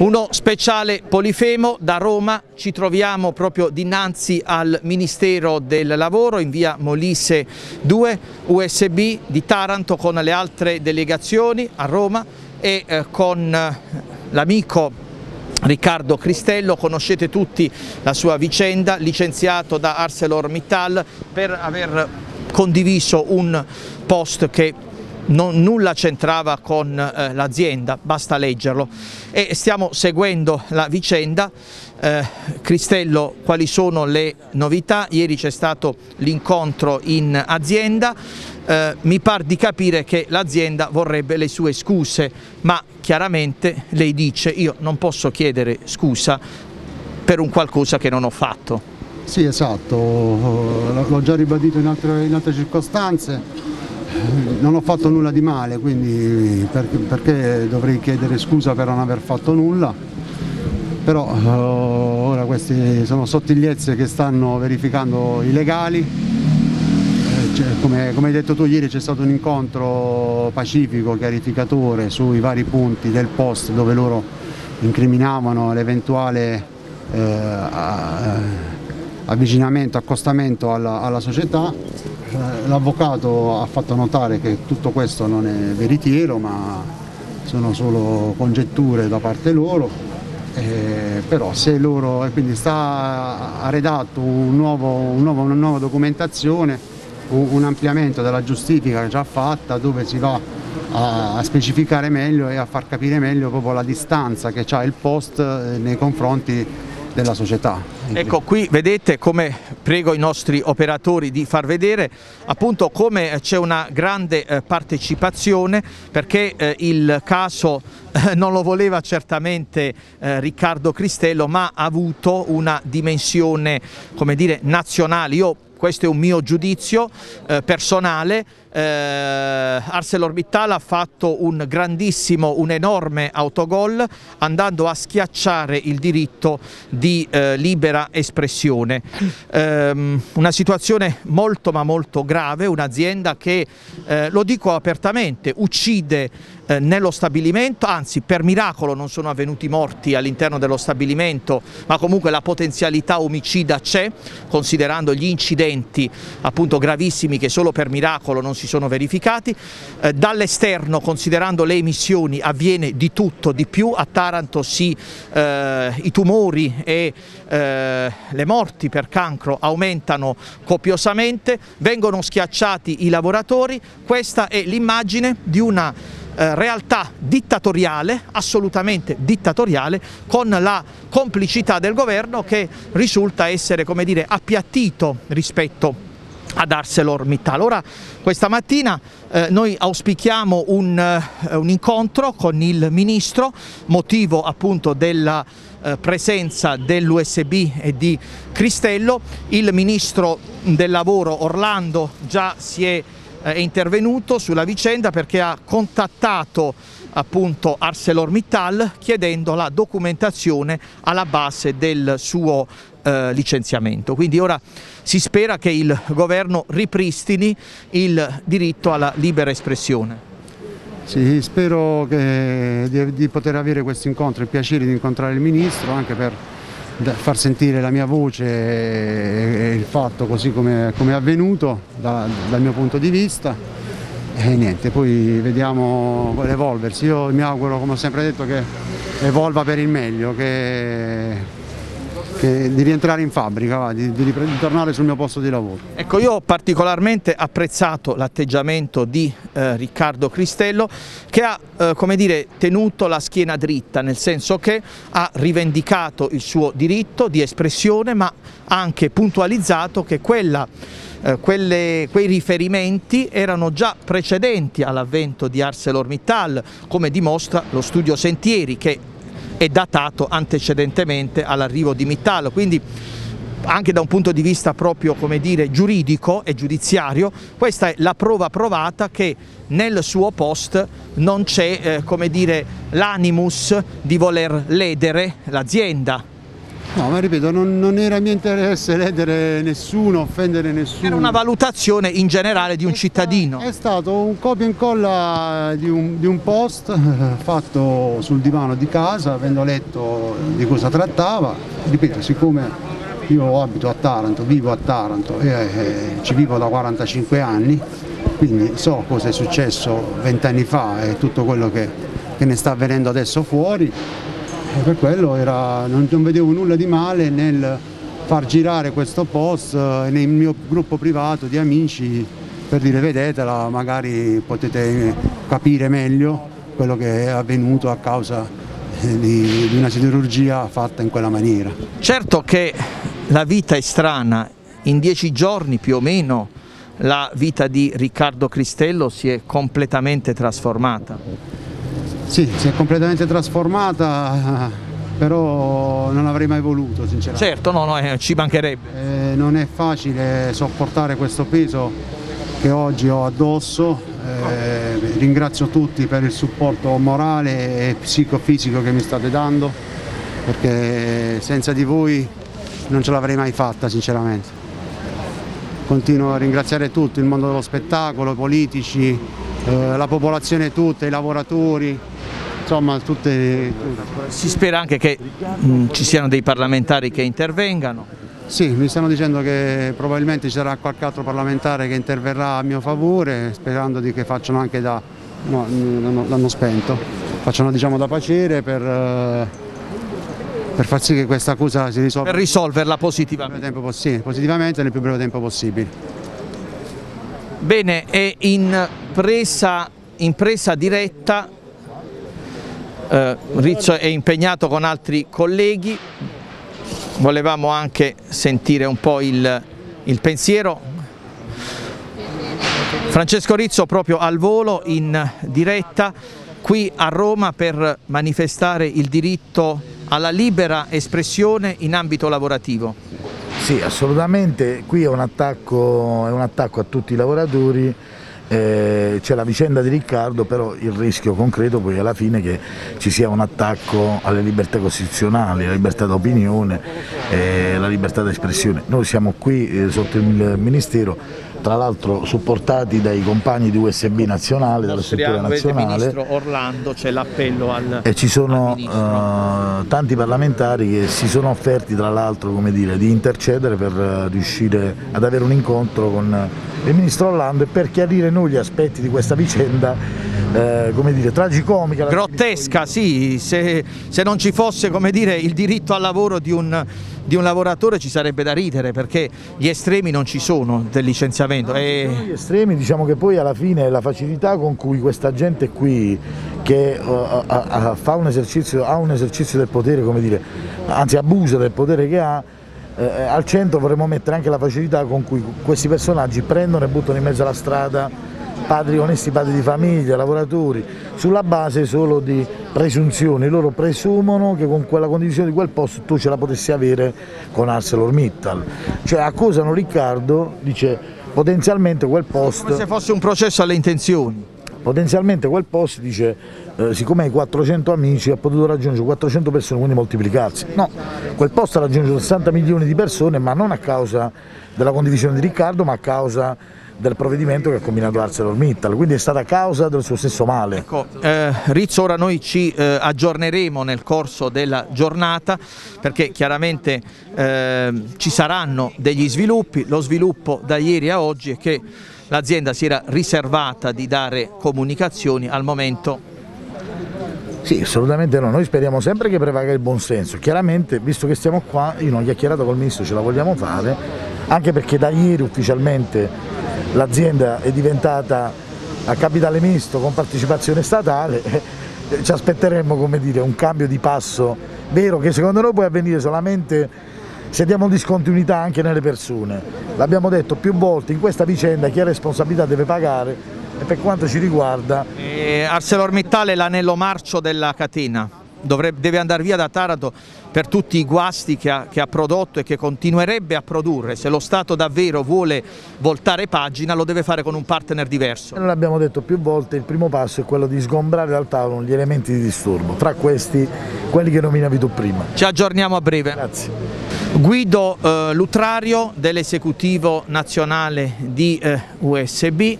Uno speciale Polifemo da Roma, ci troviamo proprio dinanzi al Ministero del Lavoro in via Molise 2, USB di Taranto con le altre delegazioni a Roma e eh, con eh, l'amico Riccardo Cristello, conoscete tutti la sua vicenda, licenziato da ArcelorMittal per aver condiviso un post che non, nulla c'entrava con eh, l'azienda, basta leggerlo. E stiamo seguendo la vicenda. Eh, Cristello, quali sono le novità? Ieri c'è stato l'incontro in azienda, eh, mi par di capire che l'azienda vorrebbe le sue scuse, ma chiaramente lei dice io non posso chiedere scusa per un qualcosa che non ho fatto. Sì, esatto, l'ho già ribadito in altre, in altre circostanze non ho fatto nulla di male, quindi perché, perché dovrei chiedere scusa per non aver fatto nulla? Però uh, ora queste sono sottigliezze che stanno verificando i legali, eh, come, come, hai detto tu ieri c'è stato un incontro pacifico, chiarificatore sui vari punti del post dove loro incriminavano l'eventuale eh, avvicinamento, accostamento alla, alla società l'avvocato ha fatto notare che tutto questo non è veritiero ma sono solo congetture da parte loro, eh, però se loro, e quindi sta, ha redatto un nuovo, un nuovo, una nuova documentazione, un, un, ampliamento della giustifica già fatta dove si va a, a, specificare meglio e a far capire meglio proprio la distanza che ha il post eh, nei confronti della società. Ecco qui vedete come prego i nostri operatori di far vedere appunto come c'è una grande eh, partecipazione perché eh, il caso eh, non lo voleva certamente eh, Riccardo Cristello ma ha avuto una dimensione come dire nazionale. Io questo è un mio giudizio eh, personale, eh, ArcelorMittal ha fatto un grandissimo, un enorme autogol andando a schiacciare il diritto di eh, libera espressione. Eh, una situazione molto ma molto grave, un'azienda che, eh, lo dico apertamente, uccide eh, nello stabilimento, anzi per miracolo non sono avvenuti morti all'interno dello stabilimento, ma comunque la potenzialità omicida c'è, considerando gli incidenti appunto gravissimi che solo per miracolo non si sono verificati. Eh, Dall'esterno, considerando le emissioni, avviene di tutto, di più. A Taranto sì, eh, i tumori e eh, le morti per cancro aumentano copiosamente, vengono schiacciati i lavoratori. Questa è l'immagine di una eh, realtà dittatoriale, assolutamente dittatoriale, con la complicità del governo che risulta essere come dire, appiattito rispetto ad ArcelorMittal. Ora questa mattina eh, noi auspichiamo un, eh, un, incontro con il Ministro, motivo appunto della eh, presenza dell'USB e di Cristello, il Ministro del Lavoro Orlando già si è è intervenuto sulla vicenda perché ha contattato appunto ArcelorMittal chiedendo la documentazione alla base del suo eh, licenziamento. Quindi ora si spera che il governo ripristini il diritto alla libera espressione. Sì, spero che, di, di poter avere questo incontro, il piacere di incontrare il Ministro anche per far sentire la mia voce e il fatto così come, come è avvenuto da, dal mio punto di vista. E niente, poi vediamo l'evolversi, io mi auguro come ho sempre detto che evolva per il meglio, che di rientrare in fabbrica, va, di, di, di, tornare sul mio posto di lavoro. Ecco, io ho particolarmente apprezzato l'atteggiamento di eh, Riccardo Cristello che ha eh, come dire, tenuto la schiena dritta, nel senso che ha rivendicato il suo diritto di espressione ma ha anche puntualizzato che quella eh, quelle, quei riferimenti erano già precedenti all'avvento di ArcelorMittal, come dimostra lo studio Sentieri che è datato antecedentemente all'arrivo di Mittal, quindi anche da un punto di vista proprio dire, giuridico e giudiziario, questa è la prova provata che nel suo post non c'è eh, l'animus di voler ledere l'azienda. No, ma ripeto, non, non, era mio interesse ledere nessuno, offendere nessuno. Era una valutazione in generale di un è cittadino. Stato, è stato un copia e incolla di un, di un, post fatto sul divano di casa, avendo letto di cosa trattava. Ripeto, siccome io abito a Taranto, vivo a Taranto e eh, ci vivo da 45 anni, quindi so cosa è successo vent'anni fa e tutto quello che, che ne sta avvenendo adesso fuori e per quello era, non, non, vedevo nulla di male nel far girare questo post eh, nel mio gruppo privato di amici per dire vedetela, magari potete capire meglio quello che è avvenuto a causa eh, di, di una siderurgia fatta in quella maniera. Certo che la vita è strana, in dieci giorni più o meno la vita di Riccardo Cristello si è completamente trasformata. Sì, si è completamente trasformata, però non avrei mai voluto sinceramente. Certo, no, no, eh, ci mancherebbe. Eh, non è facile sopportare questo peso che oggi ho addosso, eh, ringrazio tutti per il supporto morale e psicofisico che mi state dando, perché senza di voi non ce l'avrei mai fatta sinceramente. Continuo a ringraziare tutto, il mondo dello spettacolo, i politici, eh, la popolazione tutta, i lavoratori, insomma tutte... Si spera anche che mh, mm, ci siano dei parlamentari che intervengano. Sì, mi stanno dicendo che probabilmente ci sarà qualche altro parlamentare che interverrà a mio favore, sperando di che facciano anche da... no, l'hanno spento, facciano diciamo da piacere per, eh, per far sì che questa accusa si risolva. Per risolverla positivamente. Tempo, sì, positivamente nel più breve tempo possibile. Bene, è in presa, in presa diretta eh, Rizzo è impegnato con altri colleghi, volevamo anche sentire un po' il, il pensiero. Francesco Rizzo proprio al volo in diretta qui a Roma per manifestare il diritto alla libera espressione in ambito lavorativo. Sì, assolutamente, qui è un attacco, è un attacco a tutti i lavoratori eh, c'è la vicenda di Riccardo, però il rischio concreto poi alla fine che ci sia un attacco alle libertà costituzionali, alla libertà d'opinione, eh, alla libertà d'espressione. Noi siamo qui eh, sotto il Ministero tra l'altro supportati dai compagni di USB nazionale, dalla struttura nazionale. Ministro Orlando c'è l'appello al E ci sono uh, tanti parlamentari che si sono offerti tra l'altro di intercedere per uh, riuscire ad avere un incontro con il Ministro Orlando e per chiarire noi gli aspetti di questa vicenda eh, come dire, tragicomica. Grottesca, sì, se, se, non ci fosse come dire, il diritto al lavoro di un, di un, lavoratore ci sarebbe da ridere perché gli estremi non ci sono del licenziamento. E... Gli estremi diciamo che poi alla fine la facilità con cui questa gente qui che uh, uh, uh, fa un esercizio, ha un esercizio del potere, come dire, anzi abusa del potere che ha, eh, al centro vorremmo mettere anche la facilità con cui questi personaggi prendono e buttano in mezzo alla strada padri, onesti padri di famiglia, lavoratori, sulla base solo di presunzioni, loro presumono che con quella condivisione di quel posto tu ce la potessi avere con ArcelorMittal, cioè accusano Riccardo, dice potenzialmente quel posto... Come se fosse un processo alle intenzioni. Potenzialmente quel post dice, eh, siccome hai 400 amici ha potuto raggiungere 400 persone, quindi moltiplicarsi. No, quel post ha raggiunto 60 milioni di persone, ma non a causa della condivisione di Riccardo, ma a causa del provvedimento che ha combinato ArcelorMittal, quindi è stata causa del suo stesso male. Ecco, eh, Rizzo, ora noi ci eh, aggiorneremo nel corso della giornata perché chiaramente eh, ci saranno degli sviluppi, lo sviluppo da ieri a oggi è che l'azienda si era riservata di dare comunicazioni, al momento. Sì, assolutamente no, noi speriamo sempre che prevaga il buonsenso, chiaramente visto che stiamo qua, io non ho chiacchierato col Ministro, ce la vogliamo fare, anche perché da ieri ufficialmente l'azienda è diventata a capitale misto con partecipazione statale, ci aspetteremmo dire, un cambio di passo vero che secondo noi può avvenire solamente se diamo discontinuità anche nelle persone. L'abbiamo detto più volte, in questa vicenda chi ha responsabilità deve pagare e per quanto ci riguarda... Eh, ArcelorMittal è l'anello marcio della catena. Dovrebbe, deve andare via da Taranto per tutti i guasti che ha, che ha, prodotto e che continuerebbe a produrre, se lo Stato davvero vuole voltare pagina lo deve fare con un partner diverso. Noi l'abbiamo detto più volte, il primo passo è quello di sgombrare dal tavolo gli elementi di disturbo, tra questi quelli che nominavi tu prima. Ci aggiorniamo a breve. Grazie. Guido eh, Lutrario dell'esecutivo nazionale di eh, USB,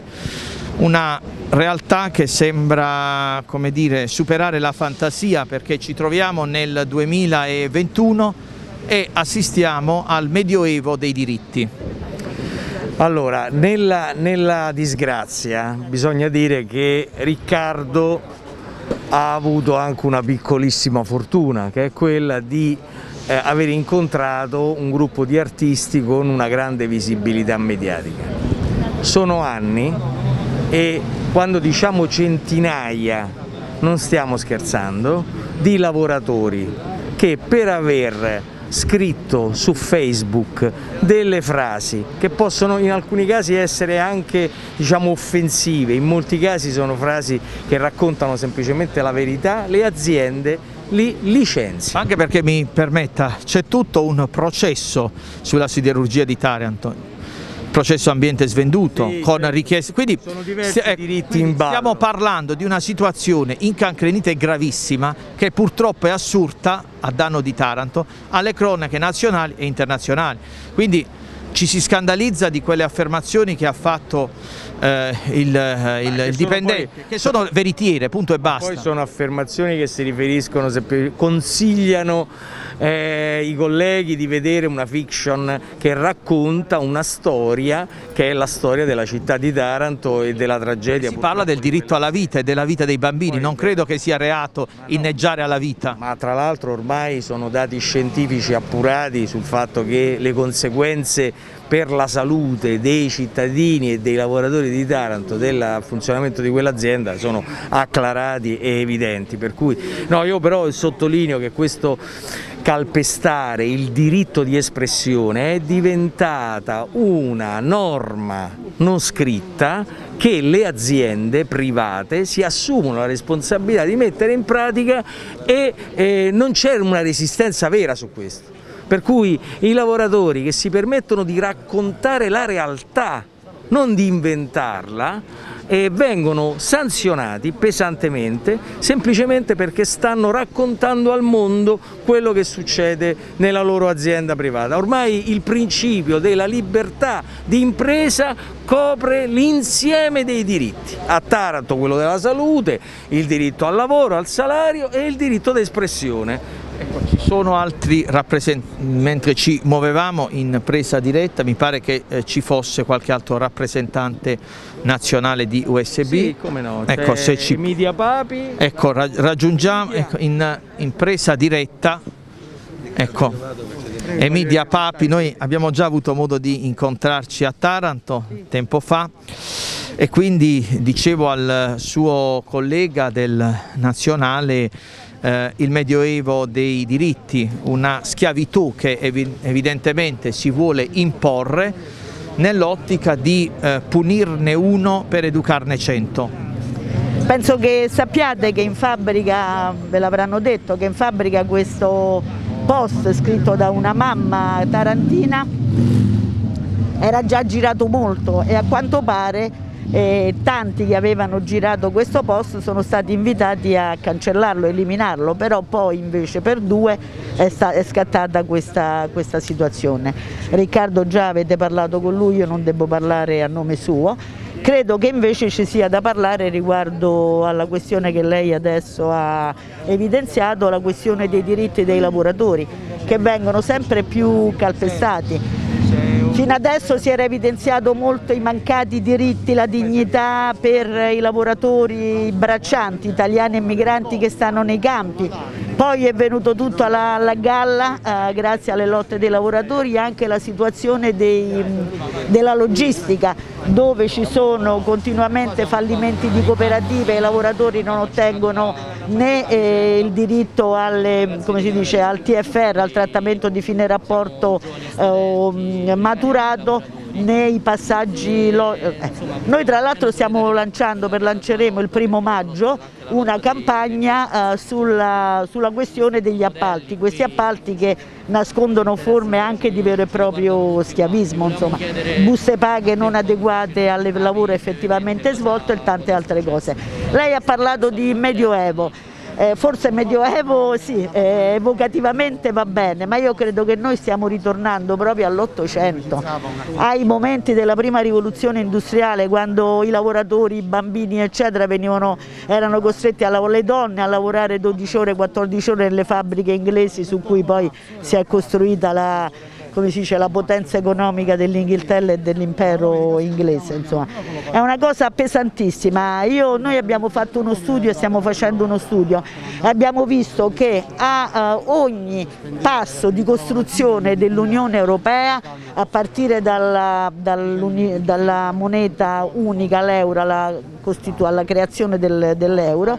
una realtà che sembra dire, superare la fantasia perché ci troviamo nel 2021 e assistiamo al medioevo dei diritti. Allora, nella, nella disgrazia bisogna dire che Riccardo ha avuto anche una piccolissima fortuna che è quella di eh, aver incontrato un gruppo di artisti con una grande visibilità mediatica. Sono anni e quando diciamo centinaia non stiamo scherzando di lavoratori che per aver scritto su Facebook delle frasi che possono in alcuni casi essere anche diciamo, offensive, in molti casi sono frasi che raccontano semplicemente la verità, le aziende li licenzia. Anche perché mi permetta, c'è tutto un processo sulla siderurgia di Taranto, processo ambiente svenduto sì, con richieste. Quindi, sono diversi eh, ballo. stiamo parlando di una situazione incancrenita e gravissima che purtroppo è assurta a danno di Taranto alle cronache nazionali e internazionali. Quindi ci si scandalizza di quelle affermazioni che ha fatto eh, il, eh, il, il dipendente, poi, che sono veritiere, punto e basta. Poi sono affermazioni che si riferiscono, consigliano eh, i colleghi di vedere una fiction che racconta una storia che è la storia della città di Taranto e della tragedia. Si parla del diritto alla vita e della vita dei bambini, non credo che sia reato inneggiare alla vita. Ma tra l'altro ormai sono dati scientifici appurati sul fatto che le conseguenze per la salute dei cittadini e dei lavoratori di Taranto del funzionamento di quell'azienda sono acclarati e evidenti. Per cui, no, io però sottolineo che questo calpestare il diritto di espressione è diventata una norma non scritta che le aziende private si assumono la responsabilità di mettere in pratica e eh, non c'è una resistenza vera su questo. Per cui i lavoratori che si permettono di raccontare la realtà, non di inventarla, eh, vengono sanzionati pesantemente semplicemente perché stanno raccontando al mondo quello che succede nella loro azienda privata. Ormai il principio della libertà di impresa copre l'insieme dei diritti. A Taranto quello della salute, il diritto al lavoro, al salario e il diritto d'espressione Ecco, ci sono altri rappresentanti, mentre ci muovevamo in presa diretta mi pare che eh, ci fosse qualche altro rappresentante nazionale di USB. Sì, come no, ecco, se ci... Media Papi. Ecco, ra raggiungiamo ecco, in, in, presa diretta, ecco, Emidia Papi, noi abbiamo già avuto modo di incontrarci a Taranto tempo fa e quindi dicevo al suo collega del nazionale eh, il medioevo dei diritti, una schiavitù che evidentemente si vuole imporre nell'ottica di eh, punirne uno per educarne cento. Penso che sappiate che in fabbrica, ve l'avranno detto, che in fabbrica questo post scritto da una mamma tarantina era già girato molto e a quanto pare e tanti che avevano girato questo post sono stati invitati a cancellarlo, eliminarlo, però poi invece per due è, è scattata questa, questa situazione. Riccardo già avete parlato con lui, io non devo parlare a nome suo, Credo che invece ci sia da parlare riguardo alla questione che lei adesso ha evidenziato, la questione dei diritti dei lavoratori che vengono sempre più calpestati Fino adesso si era evidenziato molto i mancati diritti, la dignità per i lavoratori braccianti, italiani e migranti che stanno nei campi. Poi è venuto tutto alla, alla galla, eh, grazie alle lotte dei lavoratori, anche la situazione dei, della logistica, dove ci sono continuamente fallimenti di cooperative, i lavoratori non ottengono né eh, il diritto alle, dice, al TFR, al trattamento di fine rapporto eh, maturato nei passaggi. Eh, noi tra l'altro stiamo lanciando, per lanceremo il primo maggio, una campagna eh, sulla, sulla, questione degli appalti, questi appalti che nascondono forme anche di vero e proprio schiavismo, insomma, buste paghe non adeguate al lavoro effettivamente svolto e tante altre cose. Lei ha parlato di Medioevo, eh, forse medioevo sì, eh, evocativamente va bene, ma io credo che noi stiamo ritornando proprio all'Ottocento, ai momenti della prima rivoluzione industriale, quando i lavoratori, i bambini eccetera venivano, erano costretti a le donne a lavorare 12 ore, 14 ore nelle fabbriche inglesi su cui poi si è costruita la come si dice, la potenza economica dell'Inghilterra e dell'impero inglese. Insomma. È una cosa pesantissima. Io, noi abbiamo fatto uno studio, stiamo facendo uno studio, e abbiamo visto che a uh, ogni passo di costruzione dell'Unione Europea, a partire dalla, dalla moneta unica, l'euro, alla, alla, creazione del, dell'euro,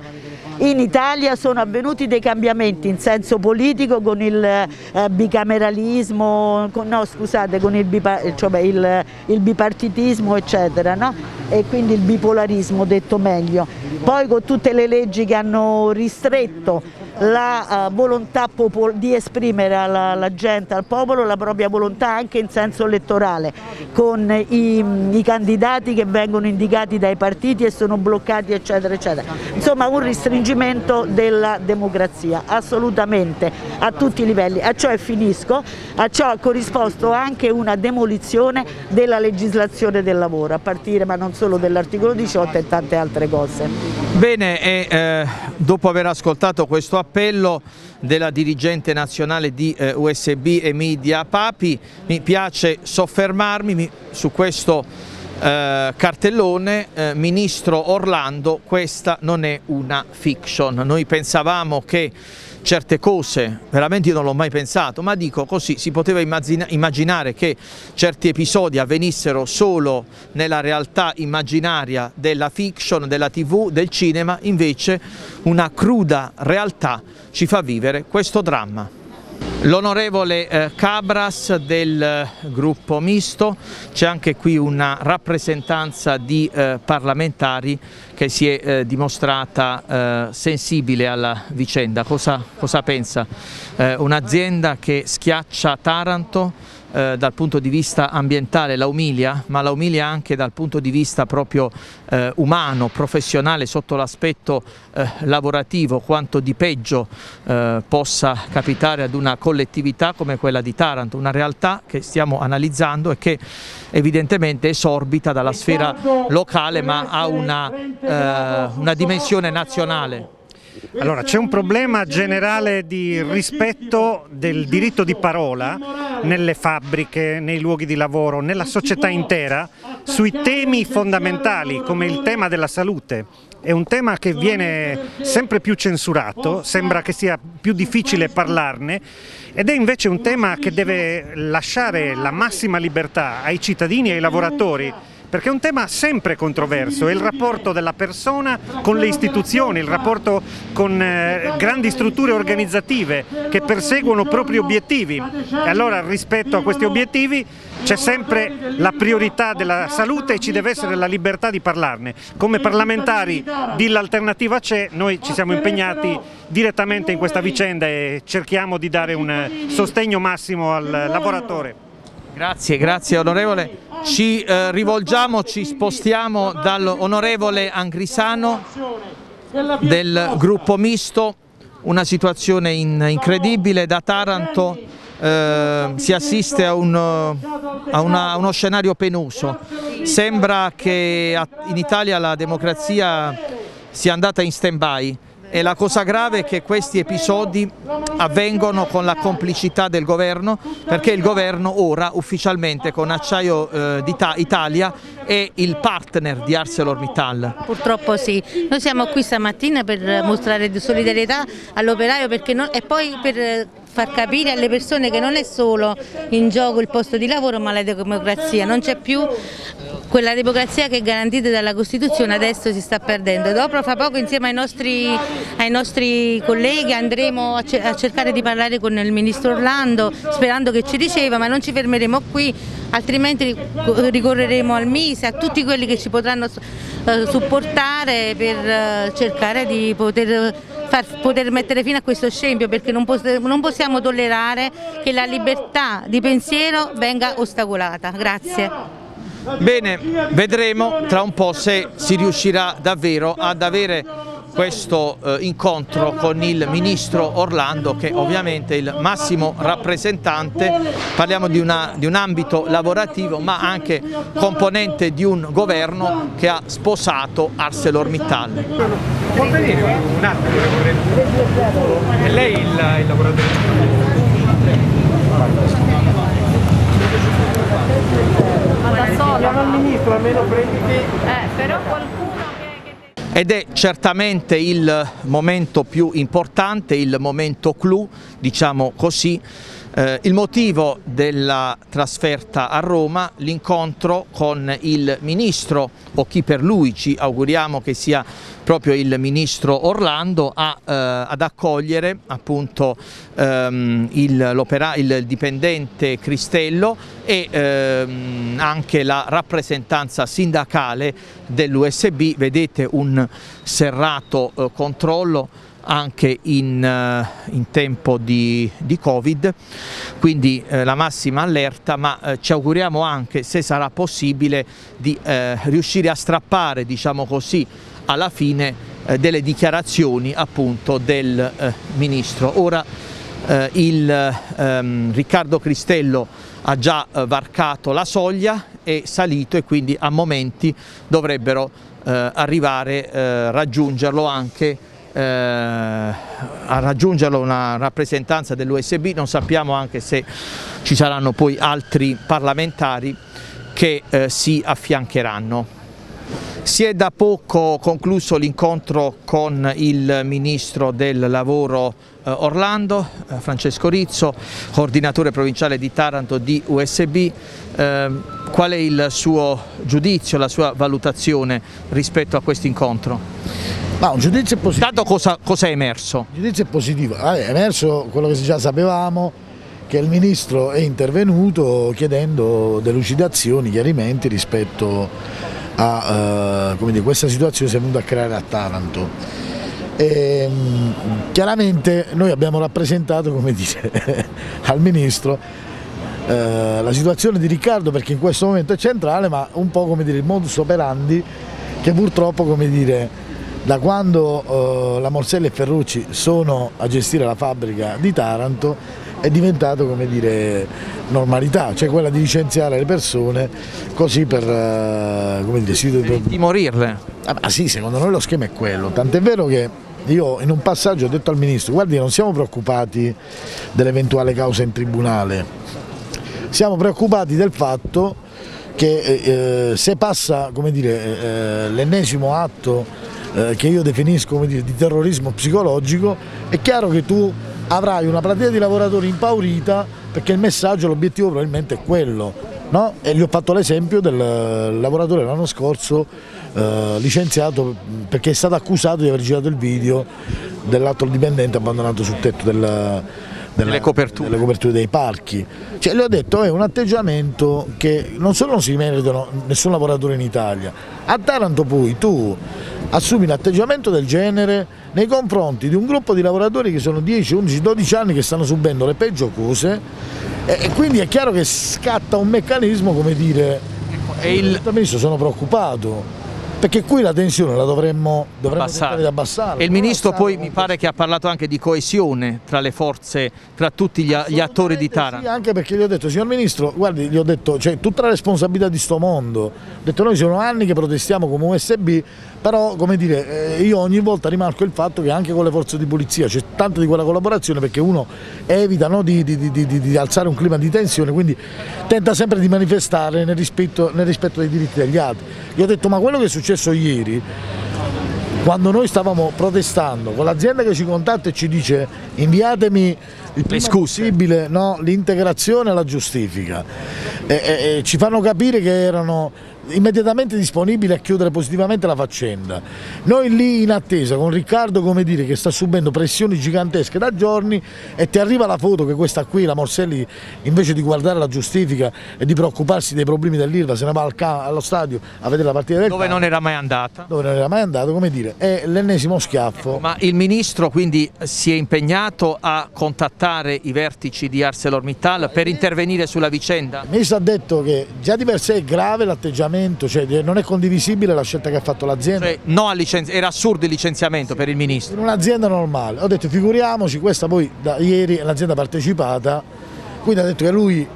in Italia sono avvenuti dei cambiamenti in senso politico con il eh, bicameralismo, con, no scusate, con il, cioè il, il bipartitismo eccetera, no? e quindi il bipolarismo detto meglio. Poi con tutte le leggi che hanno ristretto la uh, volontà di esprimere alla, alla, gente, al popolo, la propria volontà anche in senso elettorale, con i, i, candidati che vengono indicati dai partiti e sono bloccati eccetera eccetera. Insomma un restringimento della democrazia, assolutamente, a tutti i livelli. A ciò e finisco, a ciò ha corrisposto anche una demolizione della legislazione del lavoro, a partire ma non solo dell'articolo 18 e tante altre cose. Bene, e eh, dopo aver ascoltato questo appello della dirigente nazionale di eh, USB Emidia Papi, mi piace soffermarmi su questo eh, cartellone, eh, Ministro Orlando, questa non è una fiction. Noi pensavamo che certe cose, veramente io non l'ho mai pensato, ma dico così, si poteva immaginare che certi episodi avvenissero solo nella realtà immaginaria della fiction, della tv, del cinema, invece una cruda realtà ci fa vivere questo dramma. L'onorevole eh, Cabras del eh, gruppo misto, c'è anche qui una rappresentanza di eh, parlamentari che si è dimostrata sensibile alla vicenda. Cosa, cosa pensa? Un'azienda che schiaccia Taranto, eh, dal punto di vista ambientale la umilia, ma la umilia anche dal punto di vista proprio eh, umano, professionale, sotto l'aspetto eh, lavorativo, quanto di peggio eh, possa capitare ad una collettività come quella di Taranto, una realtà che stiamo analizzando e che evidentemente esorbita dalla sfera locale ma ha una, eh, una dimensione nazionale. Allora, c'è un problema generale di rispetto del diritto di parola nelle fabbriche, nei luoghi di lavoro, nella società intera, sui temi fondamentali come il tema della salute. È un tema che viene sempre più censurato, sembra che sia più difficile parlarne ed è invece un tema che deve lasciare la massima libertà ai cittadini e ai lavoratori perché è un tema sempre controverso, è il rapporto della persona con le istituzioni, il rapporto con eh, grandi strutture organizzative che perseguono propri obiettivi e allora rispetto a questi obiettivi c'è sempre la priorità della salute e ci deve essere la libertà di parlarne. Come parlamentari di l'alternativa c'è, noi ci siamo impegnati direttamente in questa vicenda e cerchiamo di dare un sostegno massimo al lavoratore. Grazie, grazie onorevole. Ci eh, rivolgiamo, ci spostiamo dall'onorevole Angrisano del gruppo misto, una situazione in, incredibile da Taranto. Eh, si assiste a, un, a, una, a, uno scenario penoso. Sembra che in Italia la democrazia sia andata in stand-by e la cosa grave è che questi episodi avvengono con la complicità del governo perché il governo ora ufficialmente con Acciaio eh, Italia è il partner di ArcelorMittal. Purtroppo sì, noi siamo qui stamattina per mostrare solidarietà all'operaio e poi per far capire alle persone che non è solo in gioco il posto di lavoro ma la democrazia, non c'è più quella democrazia che è garantita dalla Costituzione adesso si sta perdendo. Dopo fra poco insieme ai nostri, ai nostri colleghi andremo a, cercare di parlare con il Ministro Orlando sperando che ci riceva ma non ci fermeremo qui altrimenti ricorreremo al Mise, a tutti quelli che ci potranno eh, supportare per eh, cercare di poter, far, poter, mettere fine a questo scempio perché non, non possiamo tollerare che la libertà di pensiero venga ostacolata. Grazie. Bene, vedremo tra un po' se si riuscirà davvero ad avere questo eh, incontro con il ministro Orlando che ovviamente è il massimo rappresentante, parliamo di, una, di, un ambito lavorativo ma anche componente di un governo che ha sposato ArcelorMittal. Può venire un attimo? È lei il, il lavoratore? Ma da solo? Chiama il ministro, almeno prenditi. Eh, però qualcuno ed è certamente il momento più importante, il momento clou, diciamo così, eh, il motivo della trasferta a Roma, l'incontro con il ministro o chi per lui ci auguriamo che sia proprio il ministro Orlando a, eh, ad accogliere appunto ehm, il, il, dipendente Cristello e ehm, anche la rappresentanza sindacale dell'USB, vedete un serrato eh, controllo anche in, uh, in tempo di, di, Covid, quindi uh, la massima allerta, ma uh, ci auguriamo anche, se sarà possibile, di riuscire a strappare, diciamo così, alla fine delle dichiarazioni appunto del Ministro. Ora il um, Riccardo Cristello ha già varcato la soglia, è salito e quindi a momenti dovrebbero arrivare, raggiungerlo anche eh, a raggiungerlo una rappresentanza dell'USB, non sappiamo anche se ci saranno poi altri parlamentari che eh, si affiancheranno. Si è da poco concluso l'incontro con il Ministro del Lavoro eh, Orlando, eh, Francesco Rizzo, coordinatore provinciale di Taranto di USB. Eh, qual è il suo giudizio, la sua valutazione rispetto a questo incontro? Ma un giudizio positivo. Tanto cosa, cosa è emerso? Il giudizio è positivo, è emerso quello che già sapevamo, che il Ministro è intervenuto chiedendo delucidazioni, chiarimenti rispetto a uh, dire, questa situazione che si è venuta a creare a Taranto. E, um, chiaramente noi abbiamo rappresentato dire, al Ministro uh, la situazione di Riccardo perché in questo momento è centrale ma un po' come dire il modus operandi che purtroppo come dire da quando eh, la Morselli e Ferrucci sono a gestire la fabbrica di Taranto è diventato come dire normalità, cioè quella di licenziare le persone così per, eh, come dire, si... per timorirle. Ah, sì, secondo noi lo schema è quello, tant'è vero che io in un passaggio ho detto al Ministro, guardi non siamo preoccupati dell'eventuale causa in tribunale, siamo preoccupati del fatto che eh, se passa eh, l'ennesimo atto eh, che io definisco dire, di terrorismo psicologico, è chiaro che tu avrai una platea di lavoratori impaurita perché il messaggio, l'obiettivo probabilmente è quello. No? E gli ho fatto l'esempio del lavoratore l'anno scorso eh, licenziato perché è stato accusato di aver girato il video dell'altro dipendente abbandonato sul tetto del, delle coperture. delle coperture. dei parchi. Cioè, le ho detto è un atteggiamento che non solo non si meritano nessun lavoratore in Italia, a Taranto poi tu assumi un atteggiamento del genere nei confronti di un gruppo di lavoratori che sono 10, 11, 12 anni che stanno subendo le peggio cose e, quindi è chiaro che scatta un meccanismo come dire, e il... ministro sono preoccupato perché qui la tensione la dovremmo, dovremmo abbassare. abbassare. E il Ministro poi mi pare che ha parlato anche di coesione tra le forze, tra tutti gli, gli attori di Taranto. Sì, anche perché gli ho detto, signor Ministro, guardi, gli ho detto, c'è cioè, tutta la responsabilità di sto mondo, ho detto noi sono anni che protestiamo come USB, però come dire, eh, io ogni volta rimarco il fatto che anche con le forze di polizia c'è tanta di quella collaborazione perché uno evita no, di, di, di, di, alzare un clima di tensione, quindi tenta sempre di manifestare nel rispetto, nel rispetto dei diritti degli altri. Gli ho detto ma quello che è successo ieri quando noi stavamo protestando con l'azienda che ci contatta e ci dice inviatemi il prima possibile no, l'integrazione e la giustifica e, e, e ci fanno capire che erano immediatamente disponibili a chiudere positivamente la faccenda. Noi lì in attesa con Riccardo come dire, che sta subendo pressioni gigantesche da giorni e ti arriva la foto che questa qui, la Morselli, invece di guardare la giustifica e di preoccuparsi dei problemi dell'Irva, se ne va al allo stadio a vedere la partita del Dove campo, non era mai andata. Dove non era mai andato, come dire, è l'ennesimo schiaffo. Ma il Ministro quindi si è impegnato a contattare i vertici di ArcelorMittal per intervenire sulla vicenda? Il Ministro ha detto che già di per sé è grave l'atteggiamento cioè non è condivisibile la scelta che ha fatto l'azienda. Cioè, no era assurdo il licenziamento per il Ministro. In un'azienda normale, ho detto figuriamoci, questa poi da ieri è un'azienda partecipata, quindi ha detto che lui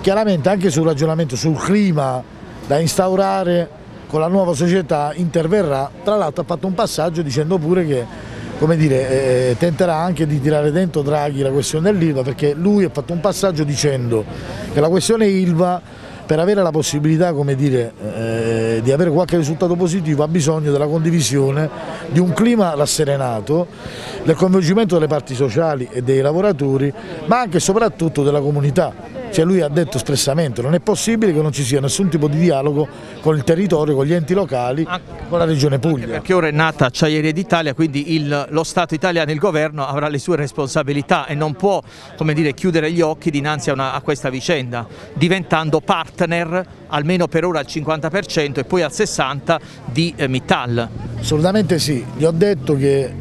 chiaramente anche sul ragionamento sul clima da instaurare con la nuova società interverrà, tra l'altro ha fatto un passaggio dicendo pure che come dire, eh, tenterà anche di tirare dentro Draghi la questione dell'Ilva perché lui ha fatto un passaggio dicendo che la questione Ilva per avere la possibilità dire, eh, di avere qualche risultato positivo ha bisogno della condivisione di un clima rasserenato, del coinvolgimento delle parti sociali e dei lavoratori, ma anche e soprattutto della comunità. Cioè lui ha detto espressamente non è possibile che non ci sia nessun tipo di dialogo con il territorio, con gli enti locali, con la regione Puglia. Perché ora è nata Acciaieria d'Italia, quindi il, lo Stato italiano, il governo avrà le sue responsabilità e non può dire, chiudere gli occhi dinanzi a, una, a questa vicenda, diventando partner almeno per ora al 50% e poi al 60% di eh, Mittal. Assolutamente sì, gli ho detto che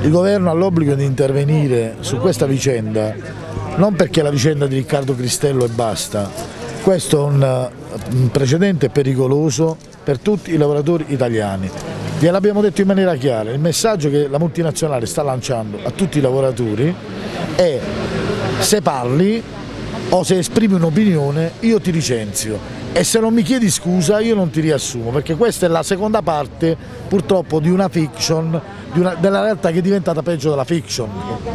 il governo ha l'obbligo di intervenire su questa vicenda non perché la vicenda di Riccardo Cristello e basta, questo è un, un precedente pericoloso per tutti i lavoratori italiani. Gliel'abbiamo detto in maniera chiara, il messaggio che la multinazionale sta lanciando a tutti i lavoratori è se parli o se esprimi un'opinione io ti licenzio e se non mi chiedi scusa io non ti riassumo perché questa è la seconda parte purtroppo di una fiction, di una, della realtà che è diventata peggio della fiction.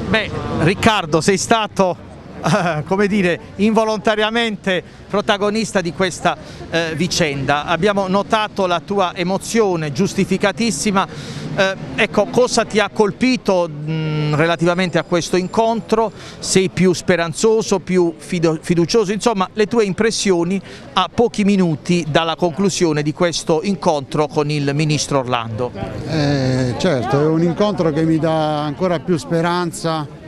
Beh Riccardo sei stato come dire, involontariamente protagonista di questa eh, vicenda. Abbiamo notato la tua emozione giustificatissima, eh, ecco cosa ti ha colpito mh, relativamente a questo incontro, sei più speranzoso, più fiducioso, insomma le tue impressioni a pochi minuti dalla conclusione di questo incontro con il Ministro Orlando. Eh, certo, è un incontro che mi dà ancora più speranza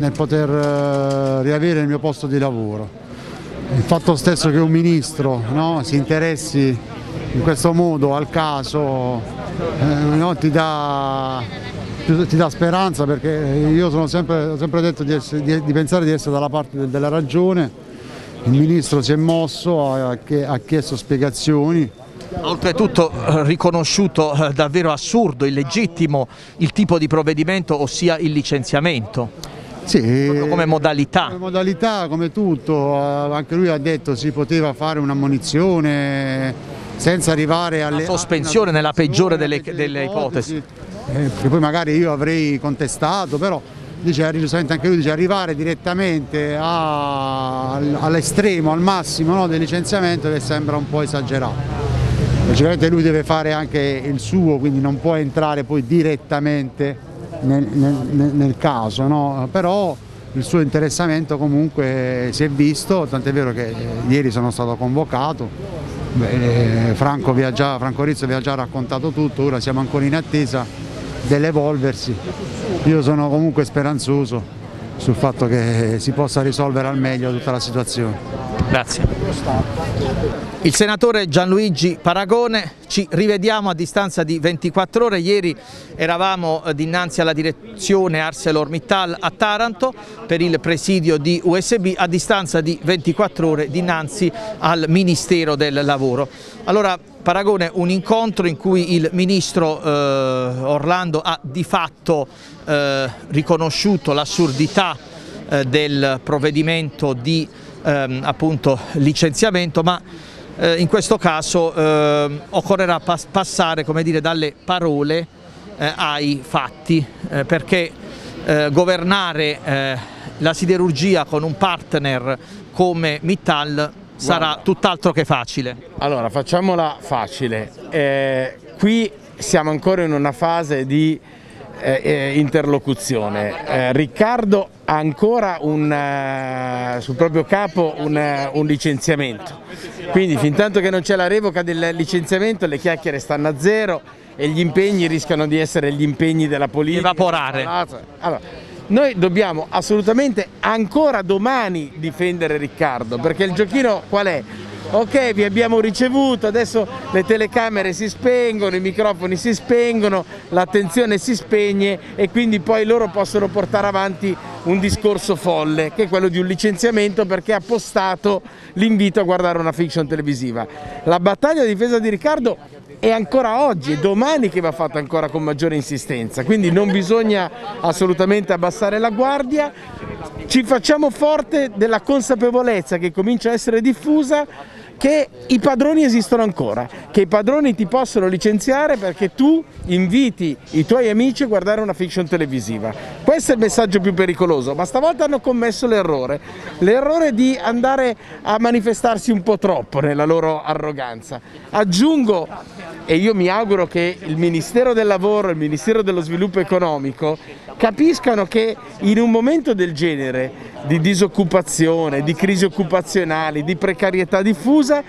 nel poter eh, riavere il mio posto di lavoro. Il fatto stesso che un ministro no, si interessi in questo modo al caso eh, no, ti, dà, ti, dà, speranza perché io sempre, ho sempre detto di, essere, di, di, pensare di essere dalla parte della ragione, il ministro si è mosso, ha, ha chiesto spiegazioni, Oltretutto eh, riconosciuto eh, davvero assurdo, illegittimo il tipo di provvedimento, ossia il licenziamento. Sì, come modalità. Come modalità, come tutto, anche lui ha detto si poteva fare un'ammonizione senza arrivare alle... Una sospensione nella peggiore delle, delle ipotesi. Eh, che poi magari io avrei contestato, però dice, anche lui dice arrivare direttamente all'estremo, al massimo no, del licenziamento che sembra un po' esagerato. Logicamente lui deve fare anche il suo, quindi non può entrare poi direttamente nel, nel, nel caso, no? però il suo interessamento comunque si è visto, tant'è vero che ieri sono stato convocato, Beh, Franco, già, Franco Rizzo vi ha già raccontato tutto, ora siamo ancora in attesa dell'evolversi. Io sono comunque speranzoso sul fatto che si possa risolvere al meglio tutta la situazione. Grazie. Il senatore Gianluigi Paragone, ci rivediamo a distanza di 24 ore, ieri eravamo eh, dinanzi alla direzione ArcelorMittal a Taranto per il presidio di USB, a distanza di 24 ore dinanzi al Ministero del Lavoro. Allora Paragone, un incontro in cui il Ministro eh, Orlando ha di fatto eh, riconosciuto l'assurdità eh, del provvedimento di ehm, appunto licenziamento, ma eh, in questo caso eh, occorrerà pas passare come dire, dalle parole eh, ai fatti, eh, perché eh, governare eh, la siderurgia con un partner come Mittal sarà tutt'altro che facile. Allora, facciamola facile. qui siamo ancora in una fase di eh, eh, interlocuzione. Eh, Riccardo ha ancora un, uh, sul proprio capo un, uh, un, licenziamento, quindi fin tanto che non c'è la revoca del licenziamento le chiacchiere stanno a zero e gli impegni rischiano di essere gli impegni della politica. Evaporare. Allora, noi dobbiamo assolutamente ancora domani difendere Riccardo, perché il giochino qual è? Ok vi abbiamo ricevuto, adesso le telecamere si spengono, i microfoni si spengono, l'attenzione si spegne e quindi poi loro possono portare avanti un discorso folle che è quello di un licenziamento perché ha postato l'invito a guardare una fiction televisiva. La battaglia di difesa di Riccardo è ancora oggi, è domani che va fatta ancora con maggiore insistenza, quindi non bisogna assolutamente abbassare la guardia, ci facciamo forte della consapevolezza che comincia a essere diffusa che i padroni esistono ancora, che i padroni ti possono licenziare perché tu inviti i tuoi amici a guardare una fiction televisiva. Questo è il messaggio più pericoloso, ma stavolta hanno commesso l'errore, l'errore di andare a manifestarsi un po' troppo nella loro arroganza. Aggiungo, e io mi auguro che il Ministero del Lavoro il Ministero dello Sviluppo Economico capiscano che in un momento del genere di disoccupazione, di crisi occupazionali, di precarietà diffusa,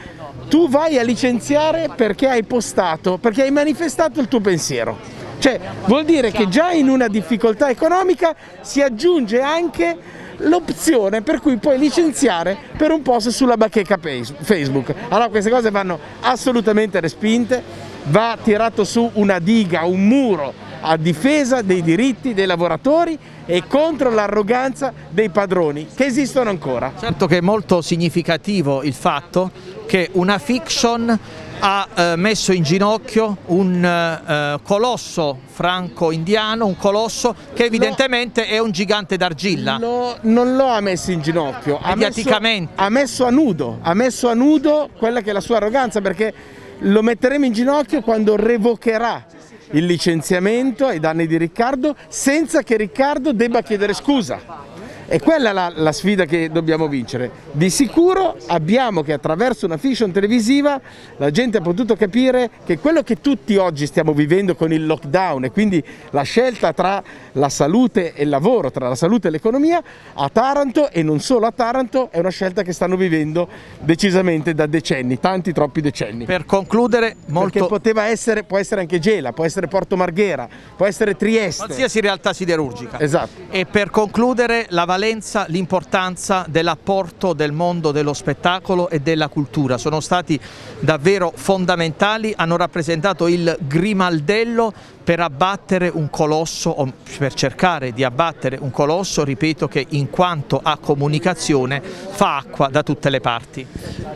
tu vai a licenziare perché hai postato, perché hai manifestato il tuo pensiero. Cioè vuol dire che già in una difficoltà economica si aggiunge anche l'opzione per cui puoi licenziare per un post sulla bacheca Facebook. Allora queste cose vanno assolutamente respinte, va tirato su una diga, un muro a difesa dei diritti dei lavoratori e contro l'arroganza dei padroni che esistono ancora. Certo che è molto significativo il fatto che una fiction ha eh, messo in ginocchio un eh, colosso franco-indiano, un colosso che evidentemente no, è un gigante d'argilla. No, non lo ha messo in ginocchio, ha messo, ha messo, a nudo, ha messo a nudo quella che è la sua arroganza perché lo metteremo in ginocchio quando revocherà il licenziamento ai danni di Riccardo senza che Riccardo debba chiedere scusa. E quella è la, la, sfida che dobbiamo vincere. Di sicuro abbiamo che attraverso una fiction televisiva la gente ha potuto capire che quello che tutti oggi stiamo vivendo con il lockdown e quindi la scelta tra la salute e il lavoro, tra la salute e l'economia, a Taranto e non solo a Taranto è una scelta che stanno vivendo decisamente da decenni, tanti troppi decenni. Per concludere, molto... Perché poteva essere, può essere anche Gela, può essere Porto Marghera, può essere Trieste. Qualsiasi realtà siderurgica. Esatto. E per concludere la valenza valenza, l'importanza dell'apporto del mondo dello spettacolo e della cultura. Sono stati davvero fondamentali, hanno rappresentato il grimaldello per abbattere un colosso o per cercare di abbattere un colosso, ripeto che in quanto a comunicazione fa acqua da tutte le parti.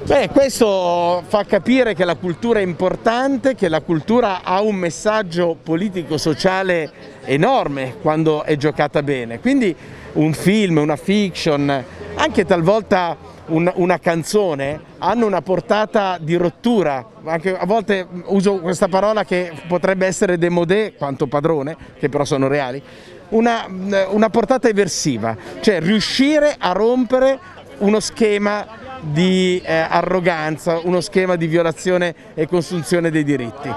Beh, questo fa capire che la cultura è importante, che la cultura ha un messaggio politico-sociale enorme quando è giocata bene. Quindi un film, una fiction, anche talvolta un, una canzone hanno una portata di rottura, anche a volte uso questa parola che potrebbe essere demodé quanto padrone, che però sono reali, una, una portata eversiva, cioè riuscire a rompere uno schema di eh, arroganza, uno schema di violazione e consunzione dei diritti.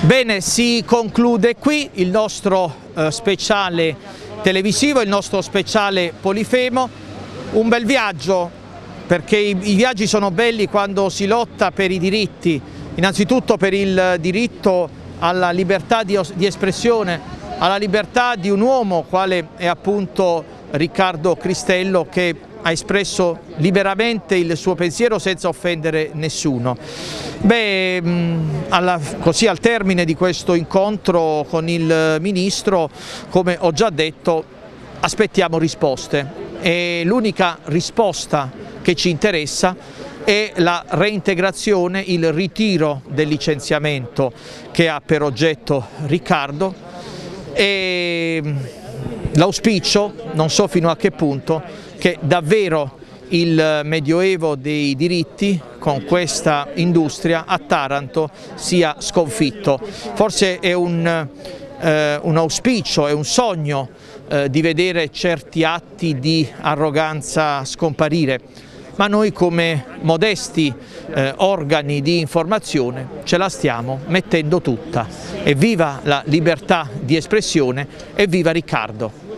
Bene, si conclude qui il nostro eh, speciale televisivo, il nostro speciale Polifemo, un bel viaggio perché i, i viaggi sono belli quando si lotta per i diritti, innanzitutto per il diritto alla libertà di, di espressione, alla libertà di un uomo quale è appunto Riccardo Cristello che ha espresso liberamente il suo pensiero senza offendere nessuno. Beh, alla, così al termine di questo incontro con il Ministro, come ho già detto, aspettiamo risposte e l'unica risposta che ci interessa è la reintegrazione, il ritiro del licenziamento che ha per oggetto Riccardo e l'auspicio, non so fino a che punto, che davvero il medioevo dei diritti con questa industria a Taranto sia sconfitto. Forse è un, eh, un auspicio, è un sogno eh, di vedere certi atti di arroganza scomparire. ma noi come modesti eh, organi di informazione ce la stiamo mettendo tutta. Evviva la libertà di espressione, evviva Riccardo!